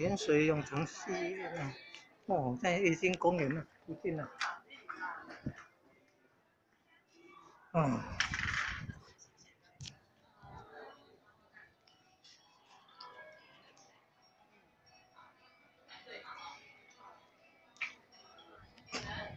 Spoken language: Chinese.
盐水永城西，哦，在逸景公园呢附近呢，啊。